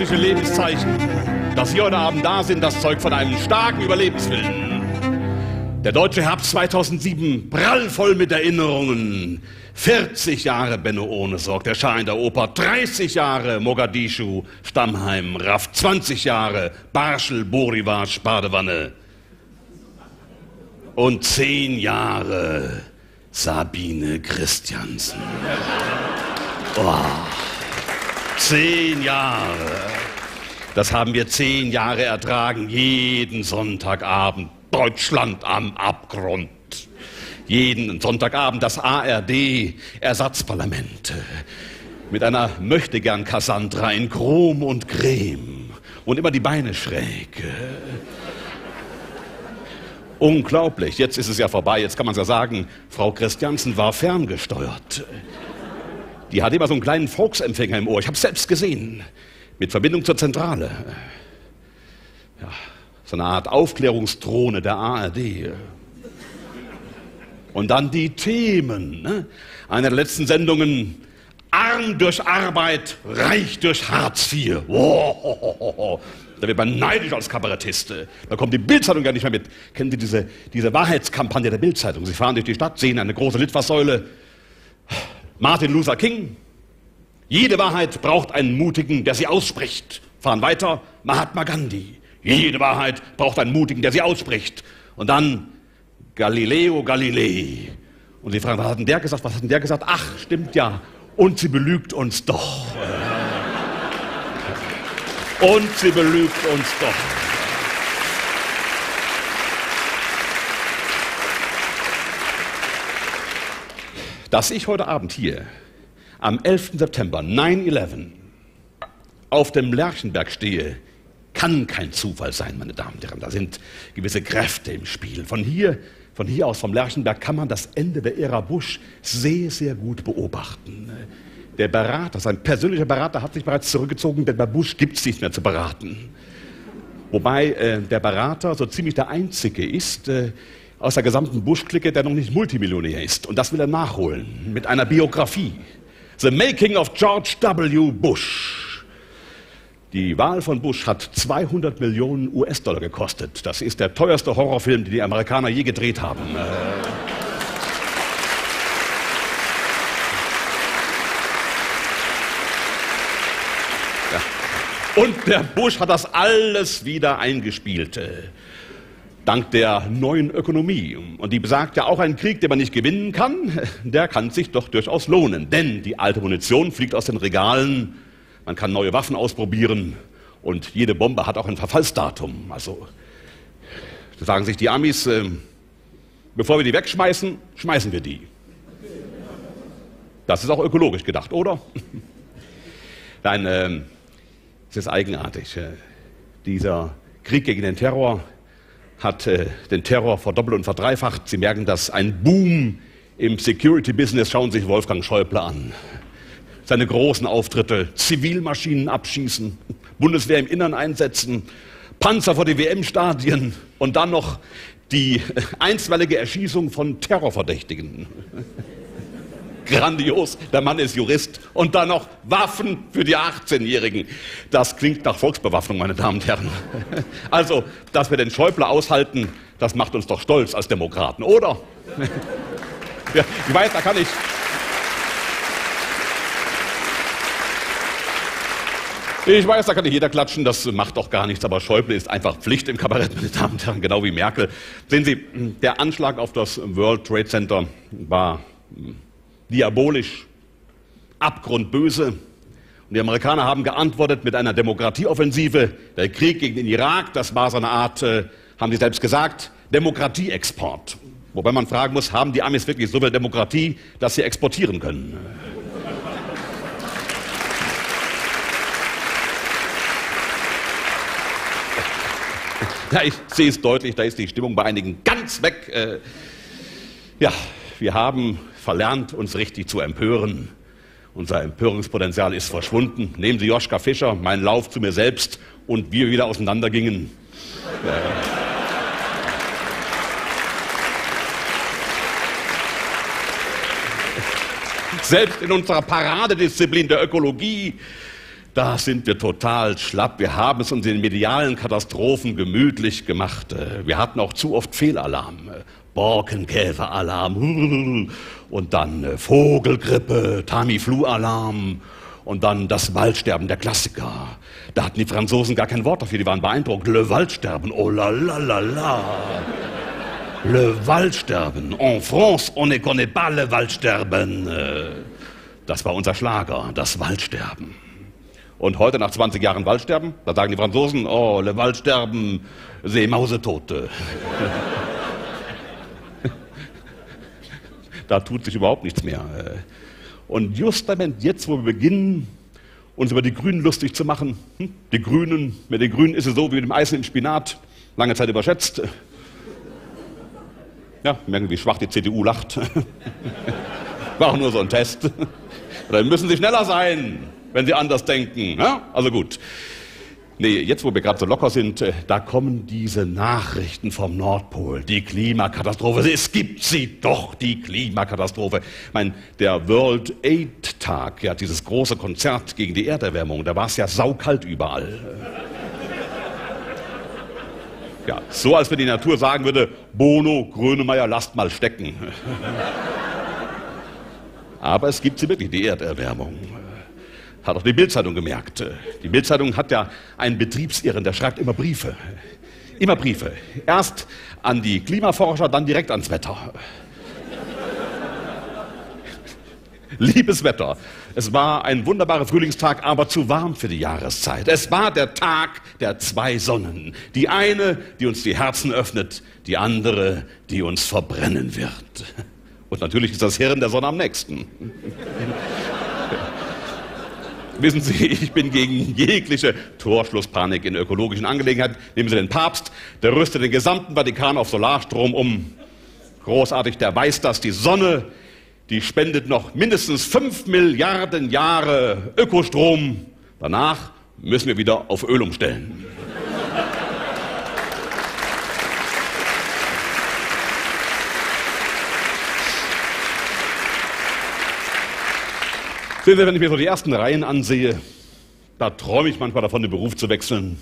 Deutliche Lebenszeichen. Dass Sie heute Abend da sind, das zeugt von einem starken Überlebenswillen. Der deutsche Herbst 2007, prallvoll mit Erinnerungen. 40 Jahre Benno Ohnesorg, der Schar in der Oper, 30 Jahre Mogadischu, Stammheim, Raff, 20 Jahre Barschel, Borivac, Badewanne. Und 10 Jahre Sabine Christiansen. Oh, 10 Jahre. Das haben wir zehn Jahre ertragen, jeden Sonntagabend. Deutschland am Abgrund jeden Sonntagabend das ARD Ersatzparlament mit einer Möchtegern Cassandra in Chrom und Creme und immer die Beine schräg. Unglaublich, jetzt ist es ja vorbei, jetzt kann man ja sagen, Frau Christiansen war ferngesteuert. Die hatte immer so einen kleinen Volksempfänger im Ohr, ich habe es selbst gesehen, mit Verbindung zur Zentrale. Ja, so eine Art Aufklärungsdrohne der ARD. Und dann die Themen. Ne? Eine der letzten Sendungen, arm durch Arbeit, reich durch Hartz IV. Oh, da wird man neidisch als Kabarettist. Da kommt die Bildzeitung gar nicht mehr mit. Kennen Sie diese, diese Wahrheitskampagne der Bildzeitung? Sie fahren durch die Stadt, sehen eine große Litfaßsäule. Martin Luther King. Jede Wahrheit braucht einen Mutigen, der sie ausspricht. Fahren weiter. Mahatma Gandhi. Jede Wahrheit braucht einen Mutigen, der sie ausspricht. Und dann Galileo Galilei. Und sie fragen, was hat denn der gesagt? Was hat denn der gesagt? Ach, stimmt ja. Und sie belügt uns doch. Und sie belügt uns doch. Dass ich heute Abend hier am 11. September 9-11 auf dem Lerchenberg stehe, kann kein Zufall sein, meine Damen und Herren. Da sind gewisse Kräfte im Spiel. Von hier von hier aus, vom Lerchenberg, kann man das Ende der Ära Bush sehr, sehr gut beobachten. Der Berater, sein persönlicher Berater hat sich bereits zurückgezogen, denn bei Bush gibt es nichts mehr zu beraten. Wobei äh, der Berater so ziemlich der Einzige ist äh, aus der gesamten Bush-Clique, der noch nicht Multimillionär ist. Und das will er nachholen mit einer Biografie. The Making of George W. Bush. Die Wahl von Bush hat 200 Millionen US-Dollar gekostet. Das ist der teuerste Horrorfilm, den die Amerikaner je gedreht haben. Äh. Und der Bush hat das alles wieder eingespielt. Dank der neuen Ökonomie. Und die besagt ja auch, ein Krieg, den man nicht gewinnen kann, der kann sich doch durchaus lohnen. Denn die alte Munition fliegt aus den Regalen man kann neue Waffen ausprobieren und jede Bombe hat auch ein Verfallsdatum. Also sagen sich die Amis, äh, bevor wir die wegschmeißen, schmeißen wir die. Das ist auch ökologisch gedacht, oder? Nein, äh, es ist eigenartig. Äh, dieser Krieg gegen den Terror hat äh, den Terror verdoppelt und verdreifacht. Sie merken dass ein Boom im Security-Business. Schauen Sie sich Wolfgang Schäuble an seine großen Auftritte, Zivilmaschinen abschießen, Bundeswehr im Innern einsetzen, Panzer vor die WM-Stadien und dann noch die einstweilige Erschießung von Terrorverdächtigen. Grandios, der Mann ist Jurist. Und dann noch Waffen für die 18-Jährigen. Das klingt nach Volksbewaffnung, meine Damen und Herren. Also, dass wir den Schäuble aushalten, das macht uns doch stolz als Demokraten, oder? Ja, ich weiß, da kann ich, Ich weiß, da kann nicht jeder klatschen, das macht doch gar nichts, aber Schäuble ist einfach Pflicht im Kabarett, meine Damen und Herren, genau wie Merkel. Sehen Sie, der Anschlag auf das World Trade Center war diabolisch, abgrundböse. Und die Amerikaner haben geantwortet mit einer Demokratieoffensive. Der Krieg gegen den Irak, das war so eine Art, äh, haben Sie selbst gesagt, Demokratieexport. Wobei man fragen muss, haben die Amis wirklich so viel Demokratie, dass sie exportieren können? Ja, ich sehe es deutlich, da ist die Stimmung bei einigen ganz weg. Äh, ja, wir haben verlernt, uns richtig zu empören. Unser Empörungspotenzial ist verschwunden. Nehmen Sie Joschka Fischer, mein Lauf zu mir selbst und wir wieder auseinandergingen. Äh, selbst in unserer Paradedisziplin der Ökologie da sind wir total schlapp. Wir haben es uns in den medialen Katastrophen gemütlich gemacht. Äh, wir hatten auch zu oft Fehlalarm. Äh, Borkenkäferalarm und dann äh, Vogelgrippe, Tamiflu-Alarm und dann das Waldsterben der Klassiker. Da hatten die Franzosen gar kein Wort dafür, die waren beeindruckt. Le Waldsterben, oh la la la la. Le Waldsterben. En France, on ne connaît pas le Waldsterben. Das war unser Schlager, das Waldsterben. Und heute, nach 20 Jahren Waldsterben, da sagen die Franzosen, oh, le Waldsterben, c'est Mausetote. da tut sich überhaupt nichts mehr. Und justament jetzt, wo wir beginnen, uns über die Grünen lustig zu machen, hm, die Grünen, mit den Grünen ist es so wie mit dem Eis im Spinat, lange Zeit überschätzt. Ja, merken, wie schwach die CDU lacht. War nur so ein Test. Dann müssen sie schneller sein wenn sie anders denken. Ja? Also gut. Nee, jetzt wo wir gerade so locker sind, äh, da kommen diese Nachrichten vom Nordpol, die Klimakatastrophe. Es gibt sie doch, die Klimakatastrophe. Ich meine, der World Aid Tag, ja, dieses große Konzert gegen die Erderwärmung, da war es ja saukalt überall. Ja, so als wenn die Natur sagen würde, Bono, Grönemeyer, lasst mal stecken. Aber es gibt sie wirklich, die Erderwärmung. Hat auch die Bildzeitung gemerkt. Die Bildzeitung hat ja einen Betriebsirren, der schreibt immer Briefe. Immer Briefe. Erst an die Klimaforscher, dann direkt ans Wetter. Liebes Wetter, es war ein wunderbarer Frühlingstag, aber zu warm für die Jahreszeit. Es war der Tag der zwei Sonnen. Die eine, die uns die Herzen öffnet, die andere, die uns verbrennen wird. Und natürlich ist das Hirn der Sonne am nächsten. Wissen Sie, ich bin gegen jegliche Torschlusspanik in ökologischen Angelegenheiten. Nehmen Sie den Papst, der rüstet den gesamten Vatikan auf Solarstrom um. Großartig, der weiß dass Die Sonne, die spendet noch mindestens fünf Milliarden Jahre Ökostrom. Danach müssen wir wieder auf Öl umstellen. Sehen Sie, wenn ich mir so die ersten Reihen ansehe, da träume ich manchmal davon, den Beruf zu wechseln.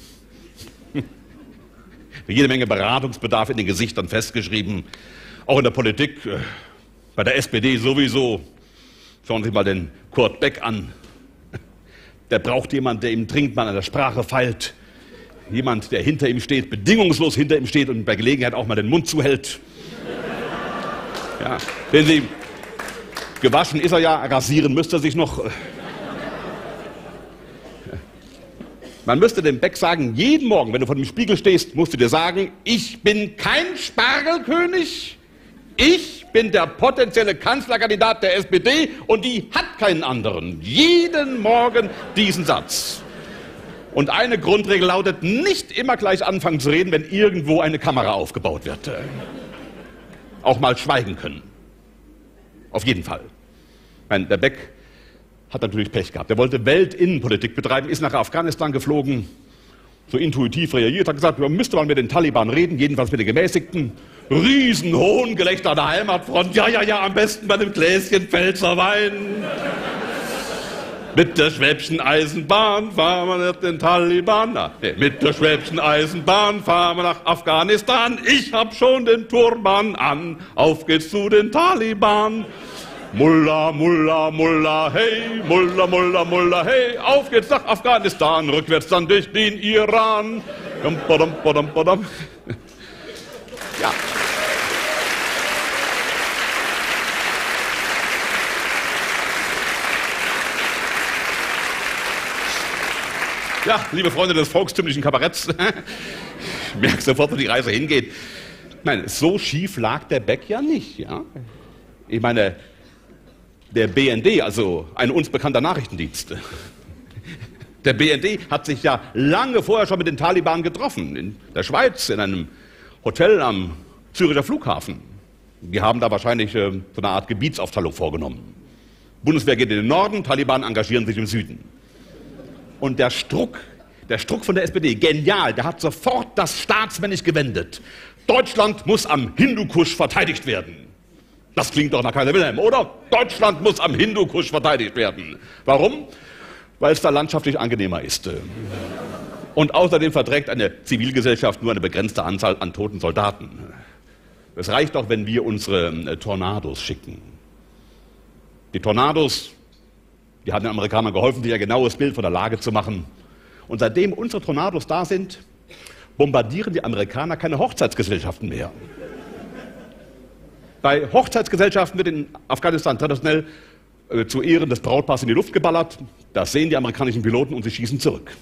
Jede Menge Beratungsbedarf in den Gesichtern festgeschrieben. Auch in der Politik, äh, bei der SPD sowieso. Schauen Sie mal den Kurt Beck an. Der braucht jemanden, der ihm dringend mal an der Sprache feilt. Jemand, der hinter ihm steht, bedingungslos hinter ihm steht und bei Gelegenheit auch mal den Mund zuhält. Ja, wenn Sie Gewaschen ist er ja, rasieren müsste er sich noch. Man müsste dem Beck sagen, jeden Morgen, wenn du vor dem Spiegel stehst, musst du dir sagen, ich bin kein Spargelkönig, ich bin der potenzielle Kanzlerkandidat der SPD und die hat keinen anderen. Jeden Morgen diesen Satz. Und eine Grundregel lautet, nicht immer gleich anfangen zu reden, wenn irgendwo eine Kamera aufgebaut wird. Auch mal schweigen können. Auf jeden Fall. Meine, der Beck hat natürlich Pech gehabt. Er wollte Weltinnenpolitik betreiben, ist nach Afghanistan geflogen, so intuitiv reagiert, hat gesagt, man müsste mal mit den Taliban reden, jedenfalls mit den Gemäßigten. Riesenhohn Gelächter an der Heimatfront. Ja, ja, ja, am besten bei einem Gläschen Pfälzer Wein. Mit der Schwäbischen Eisenbahn fahren wir nach den Taliban. Na, nee, mit der Schwäbischen Eisenbahn fahren wir nach Afghanistan. Ich hab schon den Turban an. Auf geht's zu den Taliban. Mullah, Mullah, Mullah, hey, Mullah, Mullah, Mullah, hey, auf geht's nach Afghanistan, rückwärts dann durch den Iran. Badam, badam, badam. Ja. Ja, liebe Freunde des volkstümlichen Kabaretts, ich merke sofort, wo die Reise hingeht. Meine, so schief lag der Beck ja nicht, ja. Ich meine, der BND, also ein uns bekannter Nachrichtendienst. Der BND hat sich ja lange vorher schon mit den Taliban getroffen, in der Schweiz, in einem Hotel am Züricher Flughafen. Die haben da wahrscheinlich äh, so eine Art Gebietsaufteilung vorgenommen. Bundeswehr geht in den Norden, Taliban engagieren sich im Süden. Und der Struck, der Struck von der SPD, genial, der hat sofort das staatsmännisch gewendet. Deutschland muss am Hindukusch verteidigt werden. Das klingt doch nach Kaiser Wilhelm, oder? Deutschland muss am Hindukusch verteidigt werden. Warum? weil es da landschaftlich angenehmer ist. Und außerdem verträgt eine Zivilgesellschaft nur eine begrenzte Anzahl an toten Soldaten. Es reicht doch, wenn wir unsere äh, Tornados schicken. Die Tornados, die haben den Amerikanern geholfen, sich ein genaues Bild von der Lage zu machen. Und seitdem unsere Tornados da sind, bombardieren die Amerikaner keine Hochzeitsgesellschaften mehr. Bei Hochzeitsgesellschaften wird in Afghanistan traditionell äh, zu Ehren des Brautpaars in die Luft geballert. Das sehen die amerikanischen Piloten und sie schießen zurück.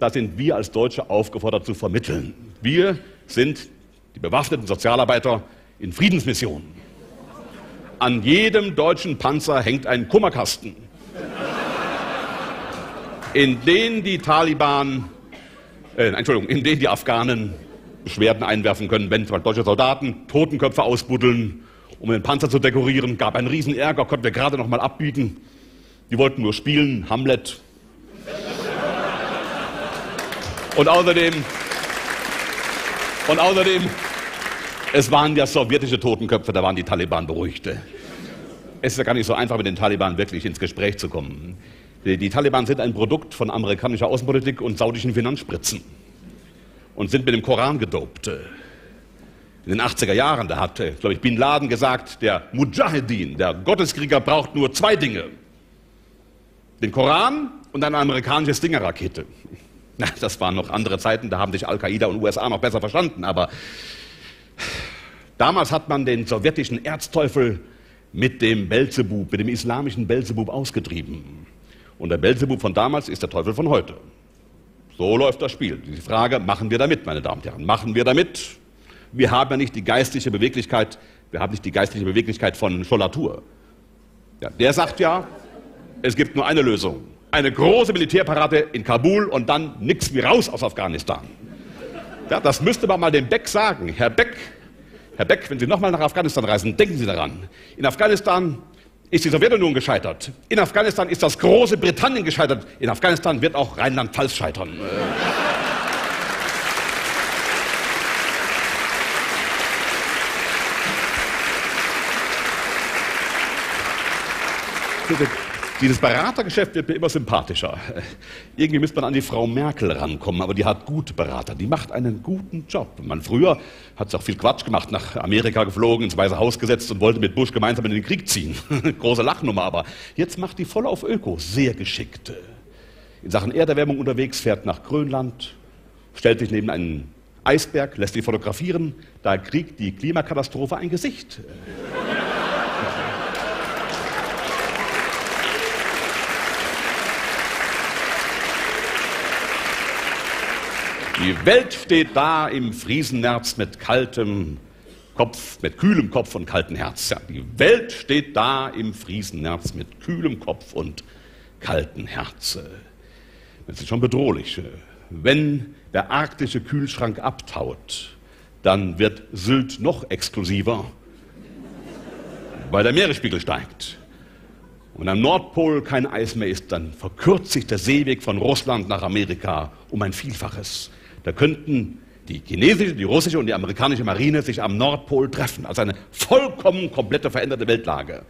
Da sind wir als Deutsche aufgefordert zu vermitteln. Wir sind die bewaffneten Sozialarbeiter in Friedensmissionen. An jedem deutschen Panzer hängt ein Kummerkasten, in den die Taliban, äh, Entschuldigung, in den die Afghanen Beschwerden einwerfen können, wenn deutsche Soldaten Totenköpfe ausbuddeln um den Panzer zu dekorieren. Gab einen riesen Ärger, konnten wir gerade noch mal abbieten. Die wollten nur spielen, Hamlet. Und außerdem, und außerdem, es waren ja sowjetische Totenköpfe, da waren die Taliban beruhigt. Es ist ja gar nicht so einfach, mit den Taliban wirklich ins Gespräch zu kommen. Die, Taliban sind ein Produkt von amerikanischer Außenpolitik und saudischen Finanzspritzen und sind mit dem Koran gedopt in den 80er Jahren, da hat, glaube ich, Bin Laden gesagt, der Mujahedin, der Gotteskrieger, braucht nur zwei Dinge. Den Koran und eine amerikanische Stinger-Rakete. Das waren noch andere Zeiten, da haben sich Al-Qaida und USA noch besser verstanden, aber damals hat man den sowjetischen Erzteufel mit dem Belzebub, mit dem islamischen Belzebub ausgetrieben. Und der Belzebub von damals ist der Teufel von heute. So läuft das Spiel. Die Frage, machen wir damit, meine Damen und Herren? Machen wir damit? wir haben ja nicht die geistliche Beweglichkeit, wir haben nicht die geistliche Beweglichkeit von Schollatur. Ja, der sagt ja, es gibt nur eine Lösung. Eine große Militärparade in Kabul und dann nichts wie raus aus Afghanistan. Ja, das müsste man mal dem Beck sagen. Herr Beck, Herr Beck, wenn Sie nochmal nach Afghanistan reisen, denken Sie daran. In Afghanistan ist die Sowjetunion gescheitert. In Afghanistan ist das große Britannien gescheitert. In Afghanistan wird auch Rheinland-Pfalz scheitern. Dieses Beratergeschäft wird mir immer sympathischer. Irgendwie müsste man an die Frau Merkel rankommen, aber die hat gute Berater. Die macht einen guten Job. Man früher hat auch viel Quatsch gemacht, nach Amerika geflogen, ins Weiße Haus gesetzt und wollte mit Bush gemeinsam in den Krieg ziehen. Große Lachnummer, aber jetzt macht die voll auf Öko, sehr geschickt. In Sachen Erderwärmung unterwegs, fährt nach Grönland, stellt sich neben einen Eisberg, lässt ihn fotografieren. Da kriegt die Klimakatastrophe ein Gesicht. Die Welt steht da im Friesenmärz mit kaltem Kopf, mit kühlem Kopf und kaltem Herz. Ja, die Welt steht da im Friesenmärz mit kühlem Kopf und kaltem Herz. Das ist schon bedrohlich. Wenn der arktische Kühlschrank abtaut, dann wird Sylt noch exklusiver, weil der Meeresspiegel steigt. Und am Nordpol kein Eis mehr ist, dann verkürzt sich der Seeweg von Russland nach Amerika um ein Vielfaches. Da könnten die chinesische, die russische und die amerikanische Marine sich am Nordpol treffen. Also eine vollkommen komplette veränderte Weltlage.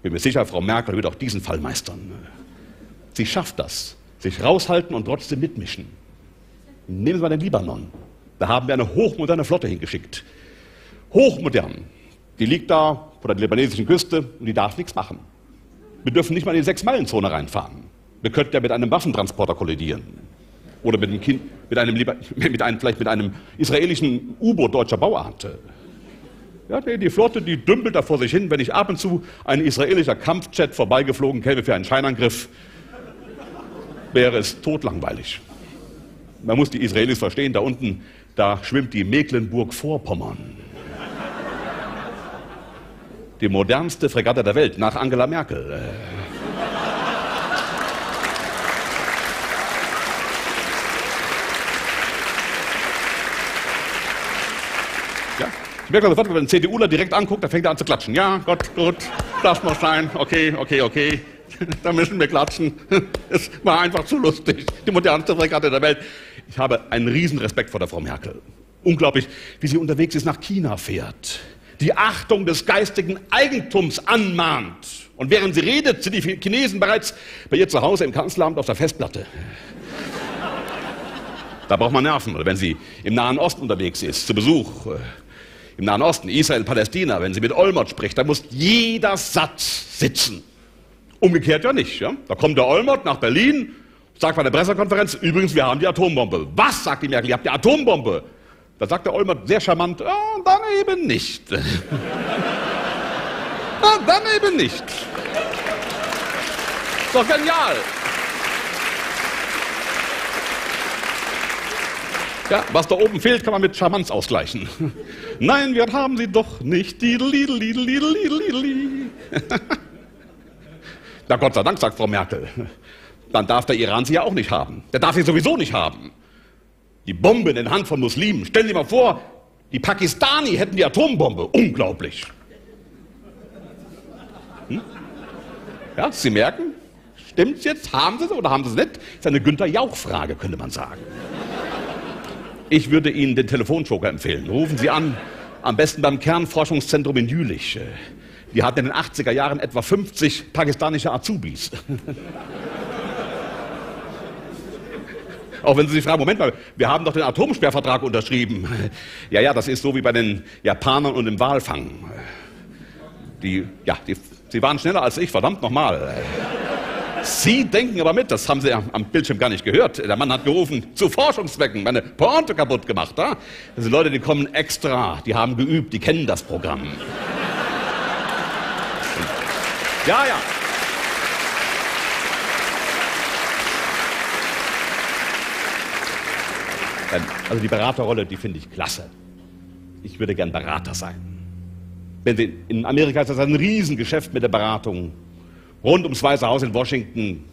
Bin mir sicher, Frau Merkel wird auch diesen Fall meistern. Sie schafft das. Sich raushalten und trotzdem mitmischen. Nehmen Sie mal den Libanon. Da haben wir eine hochmoderne Flotte hingeschickt. Hochmodern. Die liegt da vor der libanesischen Küste und die darf nichts machen. Wir dürfen nicht mal in die Sechs-Meilen-Zone reinfahren. Wir könnten ja mit einem Waffentransporter kollidieren oder mit einem, kind, mit einem, mit einem vielleicht mit einem israelischen U-Boot deutscher Bauart. Ja, die Flotte, die dümpelt da vor sich hin. Wenn ich ab und zu ein israelischer Kampfjet vorbeigeflogen käme für einen Scheinangriff, wäre es totlangweilig. Man muss die Israelis verstehen, da unten, da schwimmt die Mecklenburg-Vorpommern. Die modernste Fregatte der Welt nach Angela Merkel. Ich merke sofort, wenn man den CDUler direkt anguckt, da fängt er an zu klatschen. Ja, Gott, gut, das muss sein. Okay, okay, okay. da müssen wir klatschen. Es war einfach zu lustig. Die modernste Fregatte der Welt. Ich habe einen riesen Respekt vor der Frau Merkel. Unglaublich, wie sie unterwegs ist, nach China fährt. die Achtung des geistigen Eigentums anmahnt. Und während sie redet, sind die Chinesen bereits bei ihr zu Hause im Kanzleramt auf der Festplatte. Da braucht man Nerven. Oder wenn sie im Nahen Osten unterwegs ist, zu Besuch. Im Nahen Osten, Israel, Palästina, wenn sie mit Olmert spricht, da muss jeder Satz sitzen. Umgekehrt ja nicht. Ja? Da kommt der Olmert nach Berlin, sagt bei der Pressekonferenz, übrigens, wir haben die Atombombe. Was, sagt die Merkel, ihr habt die Atombombe. Da sagt der Olmert sehr charmant, ja, dann eben nicht. ja, dann eben nicht. Ist doch genial. Ja, was da oben fehlt, kann man mit Charmanz ausgleichen. Nein, wir haben sie doch nicht. Na Gott sei Dank, sagt Frau Merkel. Dann darf der Iran sie ja auch nicht haben. Der darf sie sowieso nicht haben. Die Bombe in den Hand von Muslimen. Stellen Sie mal vor, die Pakistani hätten die Atombombe. Unglaublich. Hm? Ja, Sie merken, stimmt's jetzt? Haben Sie es oder haben Sie es nicht? Das ist eine Günther Jauch-Frage, könnte man sagen. Ich würde Ihnen den Telefonjoker empfehlen. Rufen Sie an, am besten beim Kernforschungszentrum in Jülich. Die hatten in den 80er Jahren etwa 50 pakistanische Azubis. Auch wenn Sie sich fragen, Moment mal, wir haben doch den Atomsperrvertrag unterschrieben. Ja, ja, das ist so wie bei den Japanern und dem Walfang. Die, ja, die, Sie waren schneller als ich, verdammt nochmal. Sie denken aber mit, das haben Sie am Bildschirm gar nicht gehört. Der Mann hat gerufen, zu Forschungszwecken, meine Pointe kaputt gemacht. Da? Das sind Leute, die kommen extra, die haben geübt, die kennen das Programm. Ja, ja. Also die Beraterrolle, die finde ich klasse. Ich würde gern Berater sein. In Amerika ist das ein Riesengeschäft mit der Beratung rund ums Weiße Haus in Washington.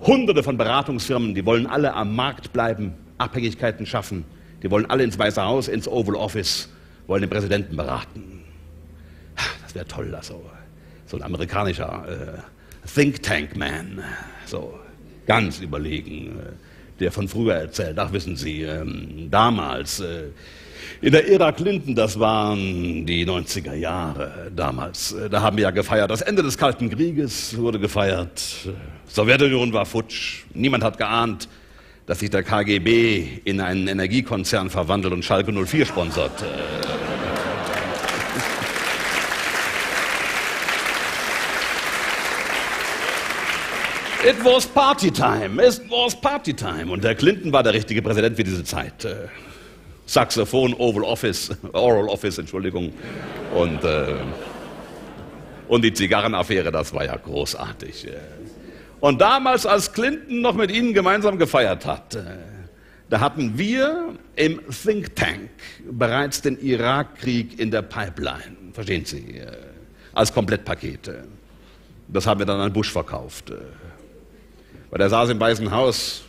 Hunderte von Beratungsfirmen, die wollen alle am Markt bleiben, Abhängigkeiten schaffen. Die wollen alle ins Weiße Haus, ins Oval Office, wollen den Präsidenten beraten. Das wäre toll, also so ein amerikanischer äh, Think Tank Man, so ganz überlegen, äh, der von früher erzählt. Ach, wissen Sie, ähm, damals äh, in der Ära Clinton, das waren die 90er Jahre damals, äh, da haben wir ja gefeiert. Das Ende des Kalten Krieges wurde gefeiert. Sowjetunion war futsch. Niemand hat geahnt, dass sich der KGB in einen Energiekonzern verwandelt und Schalke 04 sponsert. It was party time. It was party time. Und der Clinton war der richtige Präsident für diese Zeit. Saxophon, Oval Office, Oral Office, Entschuldigung. Und, äh, und die Zigarrenaffäre, das war ja großartig. Und damals, als Clinton noch mit Ihnen gemeinsam gefeiert hat, äh, da hatten wir im Think Tank bereits den Irakkrieg in der Pipeline, verstehen Sie, äh, als Komplettpaket. Das haben wir dann an Bush verkauft. Äh. Weil der saß im Weißen Haus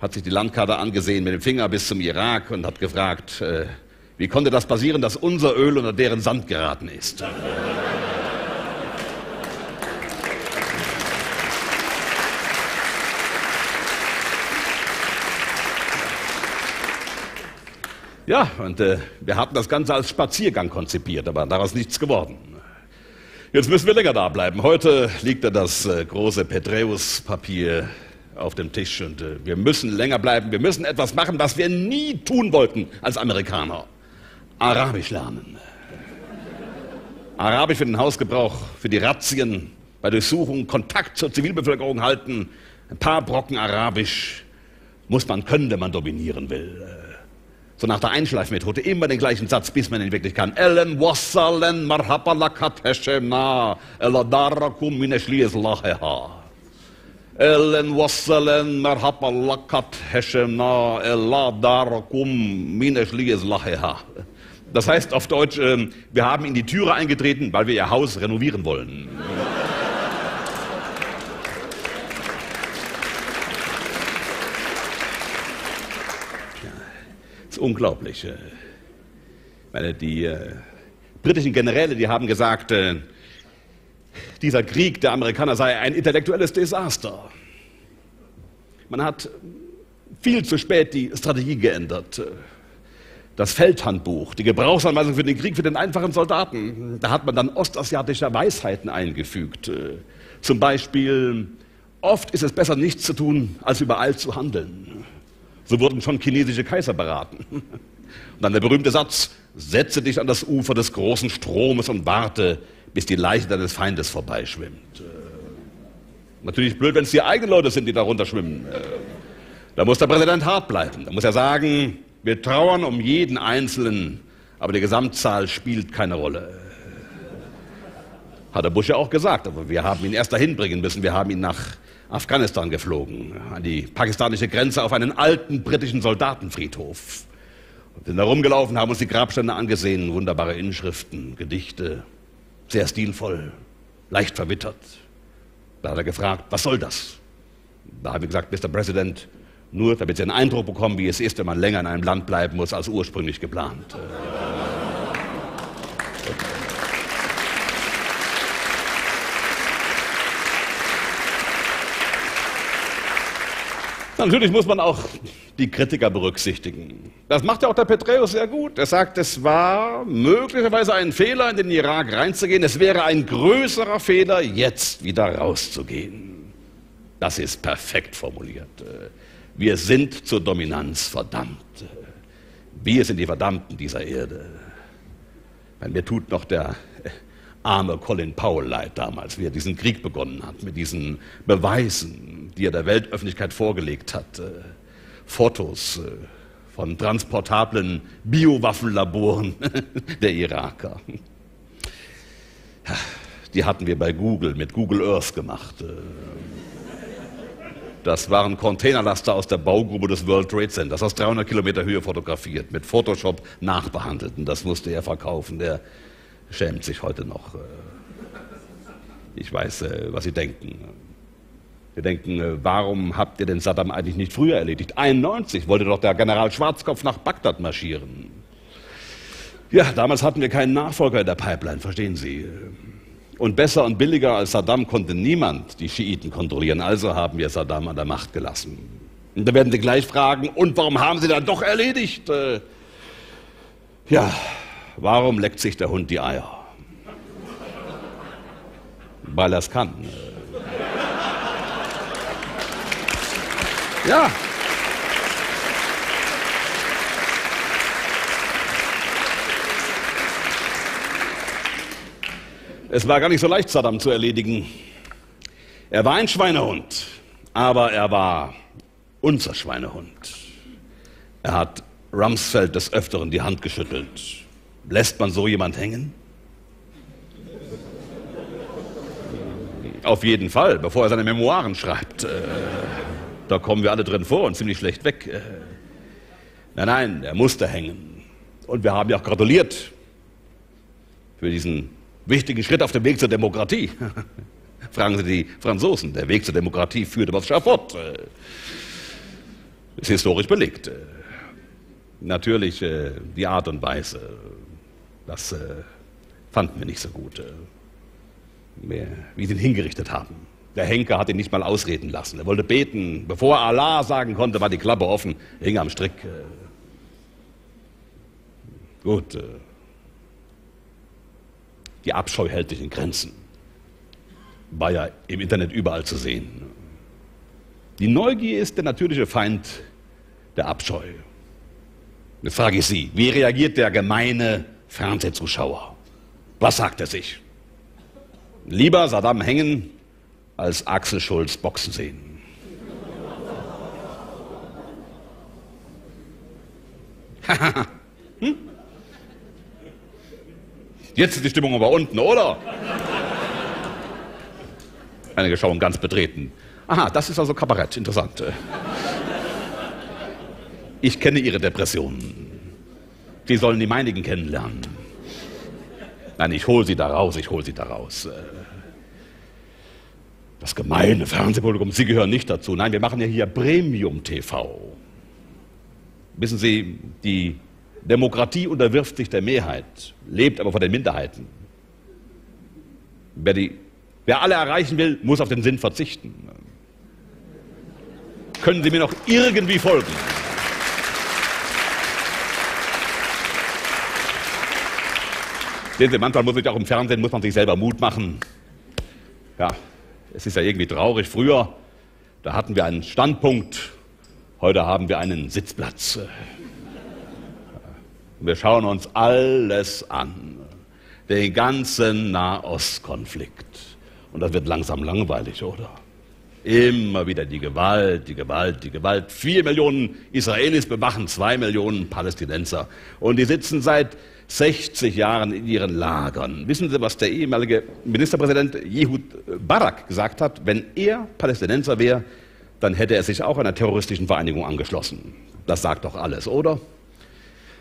hat sich die Landkarte angesehen mit dem Finger bis zum Irak und hat gefragt, äh, wie konnte das passieren, dass unser Öl unter deren Sand geraten ist? Ja, und äh, wir hatten das Ganze als Spaziergang konzipiert, aber daraus nichts geworden. Jetzt müssen wir länger da bleiben. Heute liegt da das äh, große Peträus-Papier auf dem Tisch und äh, wir müssen länger bleiben. Wir müssen etwas machen, was wir nie tun wollten als Amerikaner. Arabisch lernen. Arabisch für den Hausgebrauch, für die Razzien, bei Durchsuchungen, Kontakt zur Zivilbevölkerung halten. Ein paar Brocken Arabisch muss man können, wenn man dominieren will. So nach der Einschleifmethode immer den gleichen Satz, bis man ihn wirklich kann. Ellen wassalen marhabalakat heshemna eladarakum mineshliyeslaheha. Ellen wassalen marhabalakat heshemna eladarakum mineshliyeslaheha. Das heißt auf Deutsch, ähm, wir haben in die Türe eingetreten, weil wir ihr Haus renovieren wollen. ist unglaublich. Äh, meine, die äh, britischen Generäle, die haben gesagt, äh, dieser Krieg der Amerikaner sei ein intellektuelles Desaster. Man hat viel zu spät die Strategie geändert. das Feldhandbuch, die Gebrauchsanweisung für den Krieg für den einfachen Soldaten. Da hat man dann ostasiatische Weisheiten eingefügt. Zum Beispiel, oft ist es besser, nichts zu tun, als überall zu handeln. So wurden schon chinesische Kaiser beraten. Und dann der berühmte Satz, setze dich an das Ufer des großen Stromes und warte, bis die Leiche deines Feindes vorbeischwimmt. Äh, natürlich blöd, wenn es die eigenen Leute sind, die da runterschwimmen. Äh, da muss der Präsident hart bleiben. Da muss er sagen, wir trauern um jeden Einzelnen, aber die Gesamtzahl spielt keine Rolle. Hat der Bush ja auch gesagt, aber wir haben ihn erst dahin bringen müssen. Wir haben ihn nach Afghanistan geflogen, an die pakistanische Grenze auf einen alten britischen Soldatenfriedhof. Und sind da rumgelaufen, haben uns die Grabstände angesehen, wunderbare Inschriften, Gedichte, sehr stilvoll, leicht verwittert. Da hat er gefragt, was soll das? Da habe ich gesagt, Mr. President, nur damit Sie einen Eindruck bekommen, wie es ist, wenn man länger in einem Land bleiben muss als ursprünglich geplant. Natürlich muss man auch die Kritiker berücksichtigen. Das macht ja auch der Petraeus sehr gut. Er sagt, es war möglicherweise ein Fehler, in den Irak reinzugehen. Es wäre ein größerer Fehler, jetzt wieder rauszugehen. Das ist perfekt formuliert. Wir sind zur Dominanz verdammt. Wir sind die Verdammten dieser Erde. Weil mir tut noch der arme Colin Powell leid damals, wie er diesen Krieg begonnen hat, mit diesen Beweisen, die er der Weltöffentlichkeit vorgelegt hat. Äh, Fotos äh, von transportablen Biowaffenlaboren der Iraker. Die hatten wir bei Google mit Google Earth gemacht. Äh, das waren Containerlaster aus der Baugrube des World Trade Centers, aus 300 Kilometer Höhe fotografiert, mit Photoshop nachbehandelt. Und das musste er verkaufen. Der schämt sich heute noch. Äh. Ich weiß, äh, was Sie denken. Wir denken, äh, warum habt ihr den Saddam eigentlich nicht früher erledigt? 91 wollte doch der General Schwarzkopf nach Bagdad marschieren. Ja, damals hatten wir keinen Nachfolger in der Pipeline, verstehen Sie. Und besser und billiger als Saddam konnte niemand die Schiiten kontrollieren. Also haben wir Saddam an der Macht gelassen. Und da werden Sie gleich fragen, und warum haben Sie dann doch erledigt? Ja, warum leckt sich der Hund die Eier? Weil er es kann. Ja. Es war gar nicht so leicht, Saddam zu erledigen. Er war ein Schweinehund, aber er war unser Schweinehund. Er hat Rumsfeld des Öfteren die Hand geschüttelt. Lässt man so jemand hängen? Auf jeden Fall, bevor er seine Memoiren schreibt. Äh, da kommen wir alle drin vor und ziemlich schlecht weg. Äh, nein, nein, er musste hängen. Und wir haben ja auch gratuliert für diesen wichtigen Schritt auf dem Weg zur Demokratie. Fragen Sie die Franzosen, der Weg zur Demokratie führt übers Schafott. Äh, ist historisch belegt. Äh, natürlich äh, die Art und Weise, das fanden wir nicht so gut, wie sie ihn hingerichtet haben. Der Henker hat ihn nicht mal ausreden lassen. Er wollte beten. Bevor er Allah sagen konnte, war die Klappe offen, hing am Strick. Gut, die Abscheu hält sich in Grenzen. War ja im Internet überall zu sehen. Die Neugier ist der natürliche Feind der Abscheu. Jetzt frage ich Sie, wie reagiert der gemeine Fernsehzuschauer? Was sagt er sich? Lieber Saddam hängen, als Axel Schulz Boxen sehen. hm? Jetzt ist die Stimmung aber unten, oder? Einige schauen ganz betreten. Aha, das ist also Kabarett, interessant. Ich kenne Ihre Depressionen. Sie sollen die meinigen kennenlernen. Nein, ich hole Sie da raus, ich hole Sie da raus. Das gemeine Fernsehpublikum, Sie gehören nicht dazu. Nein, wir machen ja hier Premium-TV. Wissen Sie, die Demokratie unterwirft sich der Mehrheit, lebt aber von den Minderheiten. Wer, die, wer alle erreichen will, muss auf den Sinn verzichten. Können Sie mir noch irgendwie folgen? Sehen Sie, manchmal muss ich auch im Fernsehen, muss man sich selber Mut machen. Ja, es ist ja irgendwie traurig. Früher, da hatten wir einen Standpunkt, heute haben wir einen Sitzplatz. Wir schauen uns alles an, den ganzen Nahostkonflikt. Und das wird langsam langweilig, oder? Immer wieder die Gewalt, die Gewalt, die Gewalt. Vier Millionen Israelis bewachen zwei Millionen Palästinenser. Und die sitzen seit 60 Jahren in ihren Lagern. Wissen Sie, was der ehemalige Ministerpräsident Jehud Barak gesagt hat? Wenn er Palästinenser wäre, dann hätte er sich auch einer terroristischen Vereinigung angeschlossen. Das sagt doch alles, oder?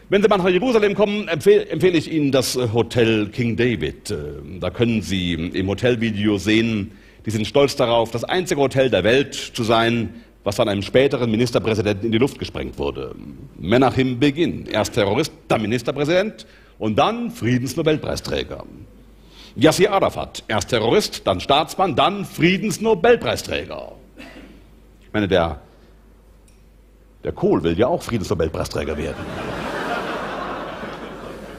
Wenn Sie mal nach Jerusalem kommen, empfehle, empfehle ich Ihnen das Hotel King David. Da können Sie im Hotelvideo sehen, die sind stolz darauf, das einzige Hotel der Welt zu sein, was von einem späteren Ministerpräsidenten in die Luft gesprengt wurde. Menachem Begin, erst Terrorist, dann Ministerpräsident und dann Friedensnobelpreisträger. Yassir Arafat, erst Terrorist, dann Staatsmann, dann Friedensnobelpreisträger. Ich meine, der, der Kohl will ja auch Friedensnobelpreisträger werden.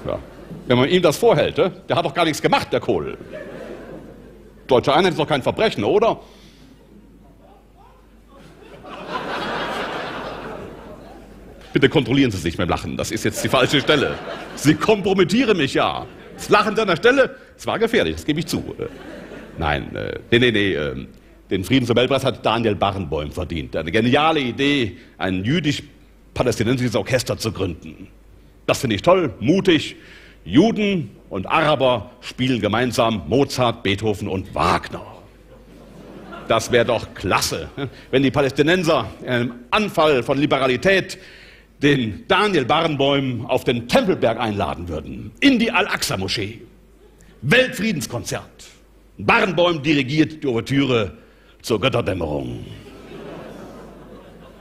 Ja. Wenn man ihm das vorhält, der hat doch gar nichts gemacht, der Kohl. Deutsche Einheit ist doch kein Verbrechen, oder? Bitte kontrollieren Sie sich beim Lachen. Das ist jetzt die falsche Stelle. Sie kompromittieren mich ja. Das Lachen an der Stelle, es war gefährlich, das gebe ich zu. Nein, äh, nee, nee, nee. Äh, den Friedensnobelpreis hat Daniel Barenboim verdient. Eine geniale Idee, ein jüdisch-palästinensisches Orchester zu gründen. Das finde ich toll, mutig. Juden und Araber spielen gemeinsam Mozart, Beethoven und Wagner. Das wäre doch klasse, wenn die Palästinenser in einem Anfall von Liberalität den Daniel Barenboim auf den Tempelberg einladen würden, in die Al-Aqsa-Moschee. Weltfriedenskonzert. Barenboim dirigiert die Ouvertüre zur Götterdämmerung.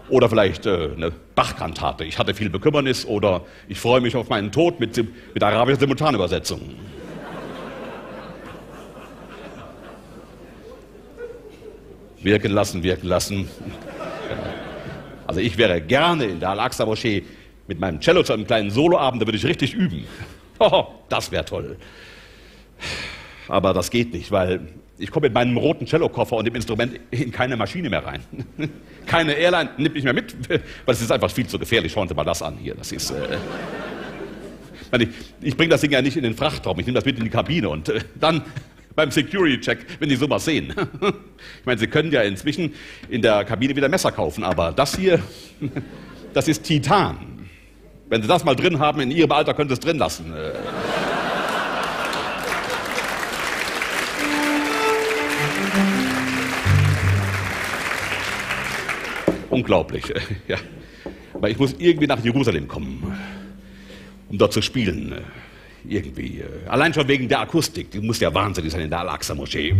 Oder vielleicht äh, eine Bachkantate. Ich hatte viel Bekümmernis oder ich freue mich auf meinen Tod mit, mit arabischer Simultanübersetzung. wirken lassen, wirken lassen. Also ich wäre gerne in der Al-Aqsa-Moschee mit meinem Cello zu einem kleinen Soloabend, da würde ich richtig üben. Oh, das wäre toll. Aber das geht nicht, weil ich komme mit meinem roten Cellokoffer und dem Instrument in keine Maschine mehr rein. Keine Airline nimmt mich mehr mit, weil es ist einfach viel zu gefährlich. Schauen Sie mal das an hier. Das ist. Äh ich, ich bringe das Ding ja nicht in den Frachtraum, ich nehme das mit in die Kabine und äh, dann beim Security-Check, wenn die sowas sehen. ich meine, Sie können ja inzwischen in der Kabine wieder Messer kaufen, aber das hier, das ist Titan. Wenn Sie das mal drin haben, in Ihrem Alter können Sie es drin lassen. Äh. Unglaublich. Ja. Aber ich muss irgendwie nach Jerusalem kommen, um dort zu spielen. Irgendwie. Allein schon wegen der Akustik. Die muss ja wahnsinnig sein in der Al-Aqsa-Moschee.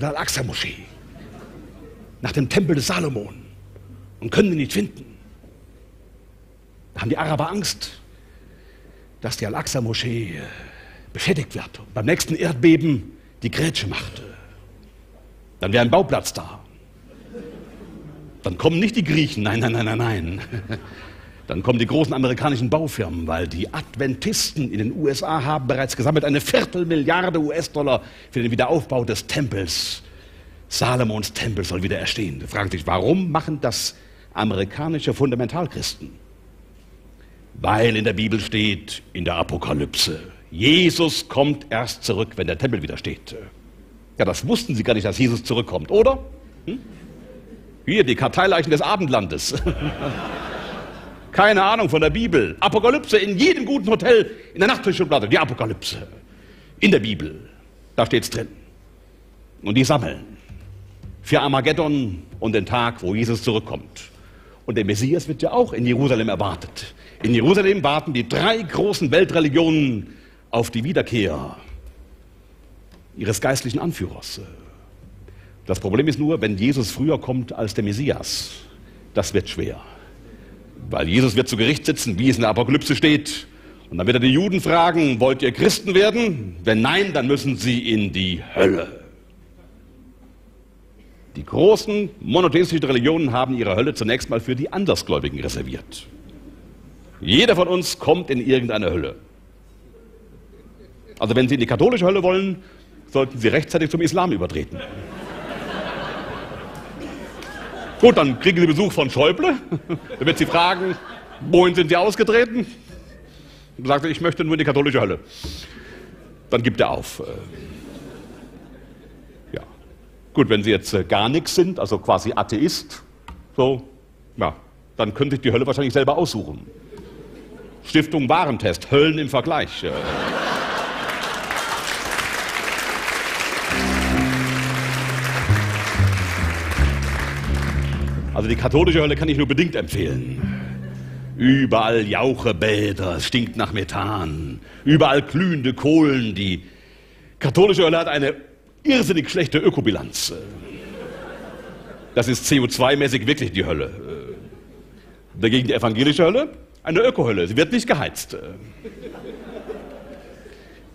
Der Al-Aqsa-Moschee, nach dem Tempel des Salomon und können ihn nicht finden. Da haben die Araber Angst, dass die Al-Aqsa-Moschee äh, beschädigt wird und beim nächsten Erdbeben die Grätsche macht. Dann wäre ein Bauplatz da. Dann kommen nicht die Griechen, nein, nein, nein, nein, nein. Dann kommen die großen amerikanischen Baufirmen, weil die Adventisten in den USA haben bereits gesammelt eine Viertelmilliarde US-Dollar für den Wiederaufbau des Tempels. Salomons Tempel soll wieder erstehen. Da fragen sich, warum machen das amerikanische Fundamentalchristen? Weil in der Bibel steht, in der Apokalypse, Jesus kommt erst zurück, wenn der Tempel wieder steht. Ja, das wussten sie gar nicht, dass Jesus zurückkommt, oder? Hm? Hier, die Karteileichen des Abendlandes. Keine Ahnung von der Bibel. Apokalypse in jedem guten Hotel, in der Nachttischschublade, die Apokalypse. In der Bibel. Da steht's drin. Und die sammeln. Für Armageddon und den Tag, wo Jesus zurückkommt. Und der Messias wird ja auch in Jerusalem erwartet. In Jerusalem warten die drei großen Weltreligionen auf die Wiederkehr ihres geistlichen Anführers. Das Problem ist nur, wenn Jesus früher kommt als der Messias, das wird schwer. Weil Jesus wird zu Gericht sitzen, wie es in der Apokalypse steht. Und dann wird er die Juden fragen, wollt ihr Christen werden? Wenn nein, dann müssen sie in die Hölle. Die großen monotheistischen Religionen haben ihre Hölle zunächst mal für die Andersgläubigen reserviert. Jeder von uns kommt in irgendeine Hölle. Also wenn Sie in die katholische Hölle wollen, sollten Sie rechtzeitig zum Islam übertreten. Gut, dann kriegen Sie Besuch von Schäuble. Dann wird Sie fragen, wohin sind Sie ausgetreten? Und sagt er, ich möchte nur in die katholische Hölle. Dann gibt er auf. Ja. Gut, wenn Sie jetzt äh, gar nichts sind, also quasi Atheist, so, ja, dann könnte ich die Hölle wahrscheinlich selber aussuchen. Stiftung Warentest, Höllen im Vergleich. Also die katholische Hölle kann ich nur bedingt empfehlen. Überall Jauchebäder, es stinkt nach Methan. Überall glühende Kohlen. Die katholische Hölle hat eine irrsinnig schlechte Ökobilanz. Das ist CO2-mäßig wirklich die Hölle. Dagegen die evangelische Hölle, eine Ökohölle. Sie wird nicht geheizt.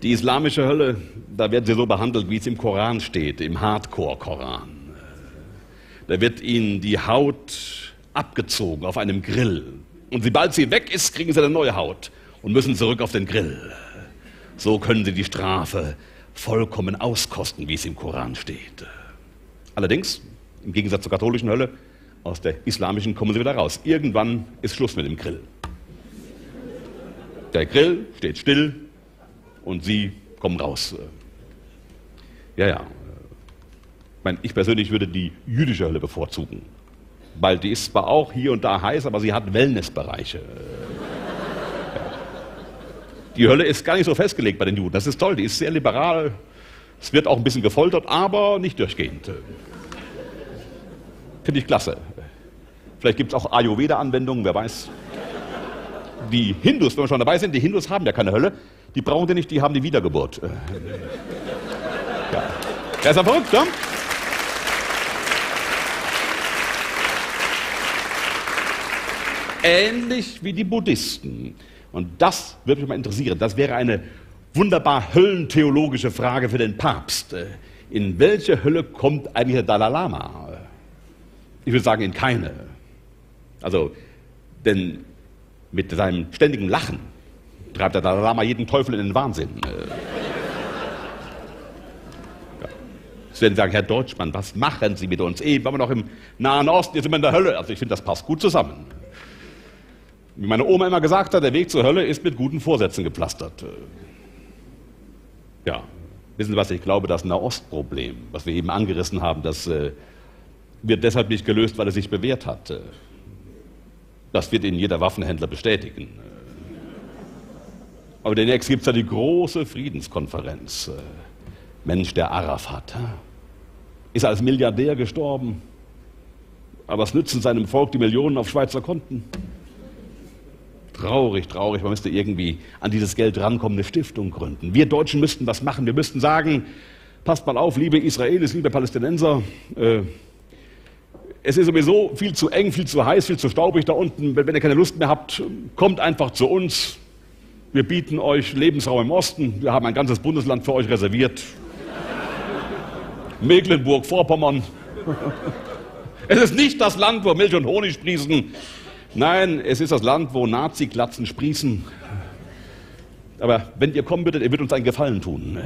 Die islamische Hölle, da werden sie so behandelt, wie es im Koran steht, im Hardcore-Koran. Da wird ihnen die Haut abgezogen auf einem Grill. Und sobald sie weg ist, kriegen sie eine neue Haut und müssen zurück auf den Grill. So können sie die Strafe vollkommen auskosten, wie es im Koran steht. Allerdings, im Gegensatz zur katholischen Hölle, aus der islamischen kommen sie wieder raus. Irgendwann ist Schluss mit dem Grill. Der Grill steht still und sie kommen raus. Ja, ja, ich persönlich würde die jüdische Hölle bevorzugen, weil die ist zwar auch hier und da heiß, aber sie hat Wellnessbereiche. Die Hölle ist gar nicht so festgelegt bei den Juden. Das ist toll, die ist sehr liberal. Es wird auch ein bisschen gefoltert, aber nicht durchgehend. Finde ich klasse. Vielleicht gibt es auch Ayurveda-Anwendungen, wer weiß. Die Hindus, wenn wir schon dabei sind, die Hindus haben ja keine Hölle. Die brauchen die nicht, die haben die Wiedergeburt. Ja. Er ist ja verrückt, ja? Ähnlich wie die Buddhisten. Und das würde mich mal interessieren. Das wäre eine wunderbar höllentheologische Frage für den Papst. In welche Hölle kommt eigentlich der Dalai Lama? Ich würde sagen, in keine. Also, denn mit seinem ständigen Lachen treibt der Dalai Lama jeden Teufel in den Wahnsinn. Sie werden sagen, Herr Deutschmann, was machen Sie mit uns? Eben waren wir noch im Nahen Osten, jetzt sind wir in der Hölle. Also ich finde, das passt gut zusammen. Wie meine Oma immer gesagt hat, der Weg zur Hölle ist mit guten Vorsätzen gepflastert. Ja, wissen Sie was, ich glaube, das Nahostproblem, was wir eben angerissen haben, das äh, wird deshalb nicht gelöst, weil es sich bewährt hat. Das wird Ihnen jeder Waffenhändler bestätigen. Aber demnächst gibt es ja die große Friedenskonferenz. Mensch, der Arafat ist als Milliardär gestorben, aber was nützen seinem Volk die Millionen auf Schweizer Konten? Traurig, traurig. Man müsste irgendwie an dieses Geld rankommen, eine Stiftung gründen. Wir Deutschen müssten was machen. Wir müssten sagen, passt mal auf, liebe Israelis, liebe Palästinenser, äh, es ist sowieso viel zu eng, viel zu heiß, viel zu staubig da unten. Wenn, wenn ihr keine Lust mehr habt, kommt einfach zu uns. Wir bieten euch Lebensraum im Osten. Wir haben ein ganzes Bundesland für euch reserviert. Mecklenburg-Vorpommern. Es ist nicht das Land, wo Milch und Honig sprießen. Nein, es ist das Land, wo Nazi-Glatzen sprießen. Aber wenn ihr kommen würdet, ihr würdet uns einen Gefallen tun,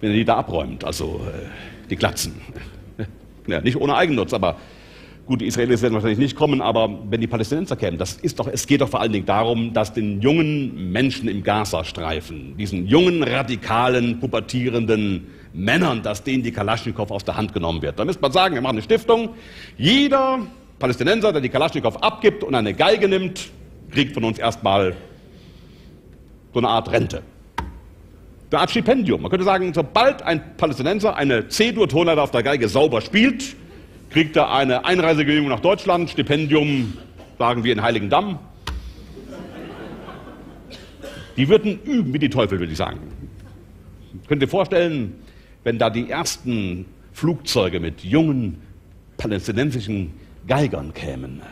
wenn ihr die da abräumt, also äh, die Glatzen. Ja, nicht ohne Eigennutz, aber gut, die Israelis werden wahrscheinlich nicht kommen, aber wenn die Palästinenser kämen, das ist doch, es geht doch vor allen Dingen darum, dass den jungen Menschen im Gazastreifen, diesen jungen, radikalen, pubertierenden Männern, dass denen die Kalaschnikow aus der Hand genommen wird. Da müsste man sagen, wir machen eine Stiftung. Jeder Palästinenser, der die Kalaschnikow abgibt und eine Geige nimmt, kriegt von uns erstmal so eine Art Rente. Eine Art Stipendium. Man könnte sagen, sobald ein Palästinenser eine C-Dur-Tonleiter auf der Geige sauber spielt, kriegt er eine Einreisegenehmigung nach Deutschland, Stipendium, sagen wir in Heiligendamm. Die würden üben wie die Teufel, würde ich sagen. Könnt ihr vorstellen, wenn da die ersten Flugzeuge mit jungen palästinensischen Geigern kämen.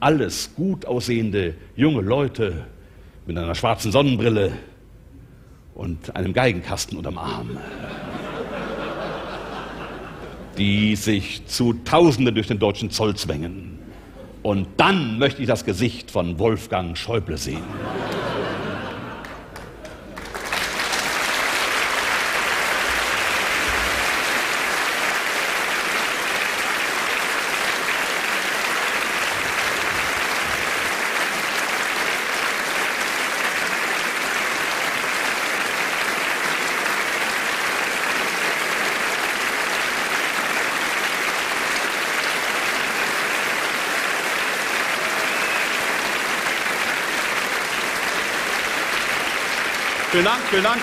Alles gut aussehende junge Leute mit einer schwarzen Sonnenbrille und einem Geigenkasten unterm Arm, die sich zu Tausenden durch den deutschen Zoll zwängen. Und dann möchte ich das Gesicht von Wolfgang Schäuble sehen. Vielen Dank, vielen Dank.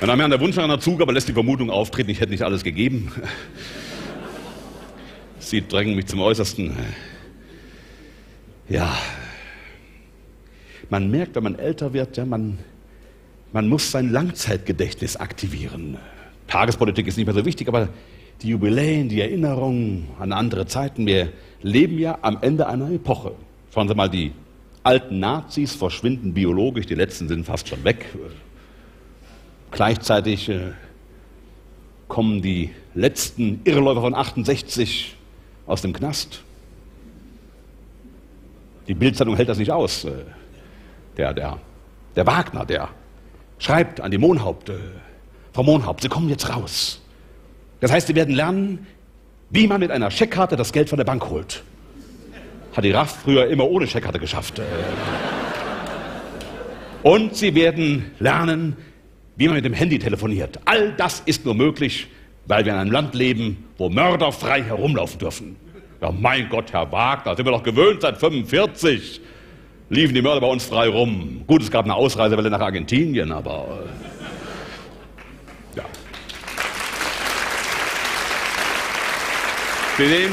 Damen und Herren, der Wunsch nach einer Zugabe lässt die Vermutung auftreten, ich hätte nicht alles gegeben. Sie drängen mich zum Äußersten. Ja, man merkt, wenn man älter wird, ja, man, man muss sein Langzeitgedächtnis aktivieren. Tagespolitik ist nicht mehr so wichtig, aber die Jubiläen, die Erinnerungen an andere Zeiten, wir leben ja am Ende einer Epoche. Schauen Sie mal, die alten Nazis verschwinden biologisch, die letzten sind fast schon weg. Gleichzeitig äh, kommen die letzten Irrläufer von 68 aus dem Knast. Die Bildzeitung hält das nicht aus. Äh, der, der, der Wagner, der schreibt an die Mohnhaupt, äh, Frau Mohnhaupt, Sie kommen jetzt raus. Das heißt, Sie werden lernen, wie man mit einer Scheckkarte das Geld von der Bank holt. Hat die RAF früher immer ohne Scheckkarte geschafft. Und sie werden lernen, wie man mit dem Handy telefoniert. All das ist nur möglich, weil wir in einem Land leben, wo Mörder frei herumlaufen dürfen. Ja, mein Gott, Herr Wagner, sind wir doch gewöhnt seit 45. Liefen die Mörder bei uns frei rum. Gut, es gab eine Ausreisewelle nach Argentinien, aber. Sie sehen,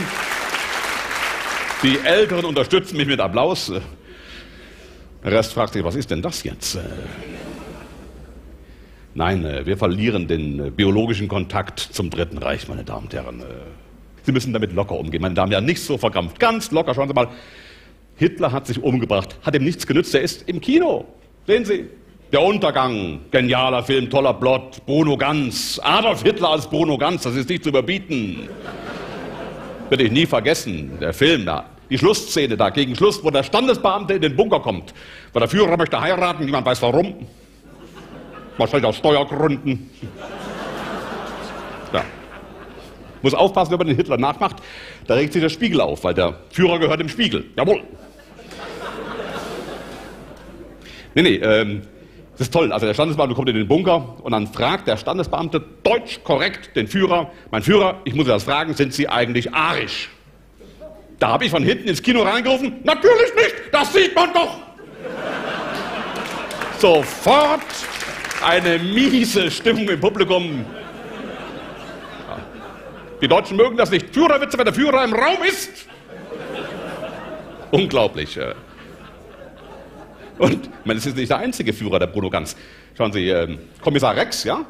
die Älteren unterstützen mich mit Applaus. Der Rest fragt sich, was ist denn das jetzt? Nein, äh, wir verlieren den äh, biologischen Kontakt zum Dritten Reich, meine Damen und Herren. Äh, Sie müssen damit locker umgehen, meine Damen und Herren, nicht so verkrampft. Ganz locker, schauen Sie mal. Hitler hat sich umgebracht, hat ihm nichts genützt, er ist im Kino. Sehen Sie, der Untergang, genialer Film, toller Plot, Bruno Ganz. Adolf Hitler als Bruno Ganz, das ist nicht zu überbieten. Werde ich nie vergessen, der Film da. Die Schlussszene da, gegen Schluss, wo der Standesbeamte in den Bunker kommt. Weil der Führer möchte heiraten, niemand weiß warum. Wahrscheinlich aus Steuergründen. Ja. Muss aufpassen, wenn man den Hitler nachmacht. Da regt sich der Spiegel auf, weil der Führer gehört im Spiegel. Jawohl. Nee, nee, ähm, das ist toll. Also der Standesbeamte kommt in den Bunker und dann fragt der Standesbeamte deutsch korrekt den Führer, mein Führer, ich muss Sie das fragen, sind Sie eigentlich arisch? Da habe ich von hinten ins Kino reingerufen, natürlich nicht, das sieht man doch. Sofort eine miese Stimmung im Publikum. Die Deutschen mögen das nicht. Führerwitze, wenn der Führer im Raum ist. Unglaublich. Und ich meine, das ist nicht der einzige Führer, der Bruno Ganz. Schauen Sie, äh, Kommissar Rex, ja?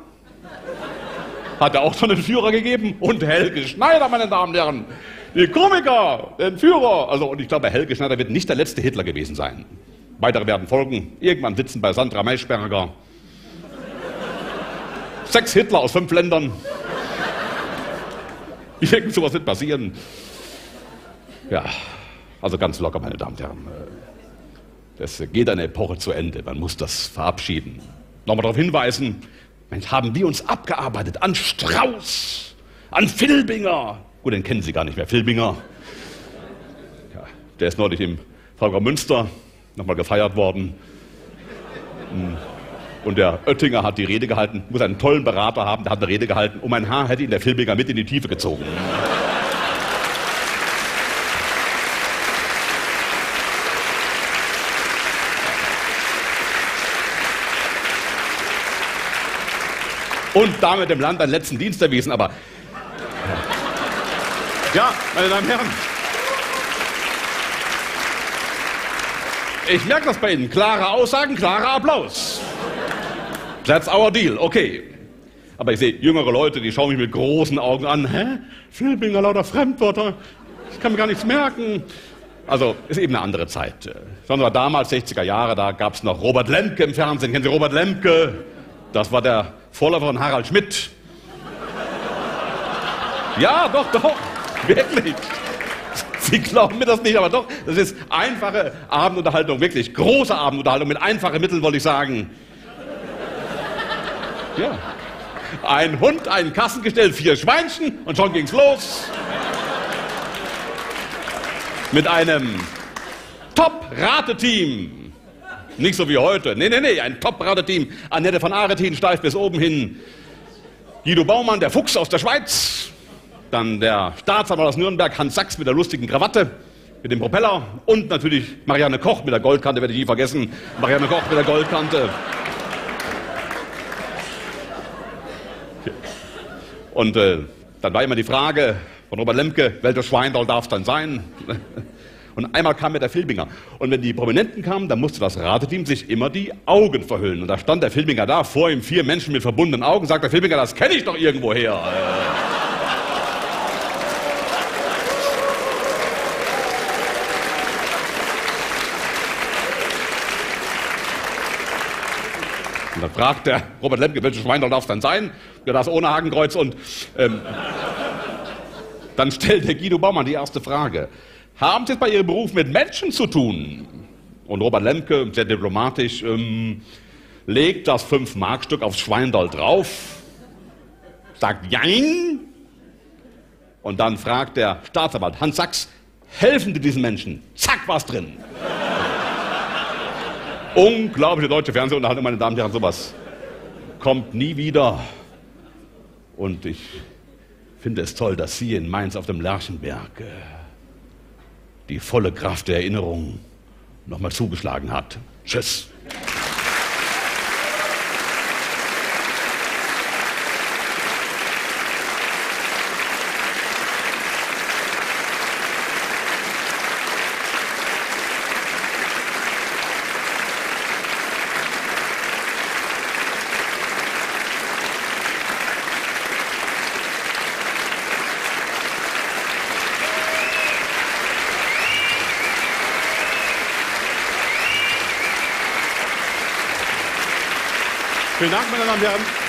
Hat er auch schon einen Führer gegeben? Und Helge Schneider, meine Damen und Herren. Die Komiker, den Führer. Also, und ich glaube, Helge Schneider wird nicht der letzte Hitler gewesen sein. Weitere werden folgen. Irgendwann sitzen bei Sandra Maischberger. Sechs Hitler aus fünf Ländern. Irgend sowas wird passieren. Ja, also ganz locker, meine Damen und Herren. Das geht eine Epoche zu Ende. Man muss das verabschieden. Nochmal darauf hinweisen, Mensch, haben wir uns abgearbeitet an Strauß, an Filbinger. Gut, den kennen Sie gar nicht mehr, Filbinger. Ja, der ist neulich im Volker Münster nochmal gefeiert worden. Hm. Und der Oettinger hat die Rede gehalten, muss einen tollen Berater haben, der hat eine Rede gehalten. Um ein Haar hätte ihn der Filbinger mit in die Tiefe gezogen. Und damit dem Land einen letzten Dienst erwiesen. Aber ja, meine Damen und Herren, ich merke das bei Ihnen. Klare Aussagen, klarer Applaus. That's our deal, okay. Aber ich sehe jüngere Leute, die schauen mich mit großen Augen an. Hä? Filbinger, lauter Fremdwörter. Ich kann mir gar nichts merken. Also ist eben eine andere Zeit. Sondern damals, 60er Jahre, da gab es noch Robert Lemke im Fernsehen. Kennen Sie Robert Lemke? Das war der Vorläufer von Harald Schmidt. Ja, doch, doch, wirklich. Sie glauben mir das nicht, aber doch, das ist einfache Abendunterhaltung, wirklich große Abendunterhaltung mit einfachen Mitteln, wollte ich sagen. Ja. Ein Hund, ein Kassengestell, vier Schweinchen und schon ging's los. Mit einem Top-Rateteam nicht so wie heute. Nee, nee, nee, ein Top-Radeteam. Annette von Aretin steif bis oben hin. Guido Baumann, der Fuchs aus der Schweiz. Dann der Staatsanwalt aus Nürnberg, Hans Sachs mit der lustigen Krawatte, mit dem Propeller. Und natürlich Marianne Koch mit der Goldkante, werde ich nie vergessen. Marianne Koch mit der Goldkante. Und äh, dann war immer die Frage von Robert Lemke, welcher Schweindall darf es dann sein? Und einmal kam mir der Filbinger. Und wenn die Prominenten kamen, dann musste das Rateteam sich immer die Augen verhüllen. Und da stand der Filbinger da, vor ihm vier Menschen mit verbundenen Augen, sagt der Filbinger, das kenne ich doch irgendwo her. Und dann fragt der Robert Lemke, welches Schwein darf es dann sein? Ja, das ohne Hakenkreuz. Und ähm, dann stellt der Guido Baumann die erste Frage haben Sie es bei Ihrem Beruf mit Menschen zu tun? Und Robert Lemke, sehr diplomatisch, ähm, legt das 5-Mark-Stück aufs Schweindall drauf, sagt Jein. Und dann fragt der Staatsanwalt Hans Sachs, helfen Sie diesen Menschen? Zack, was drin. Unglaubliche deutsche Fernsehunterhaltung, meine Damen und Herren, sowas kommt nie wieder. Und ich finde es toll, dass Sie in Mainz auf dem Lerchenberg äh, die volle Kraft der Erinnerung nochmal zugeschlagen hat. Tschüss. Vielen Dank, meine Damen und Herren.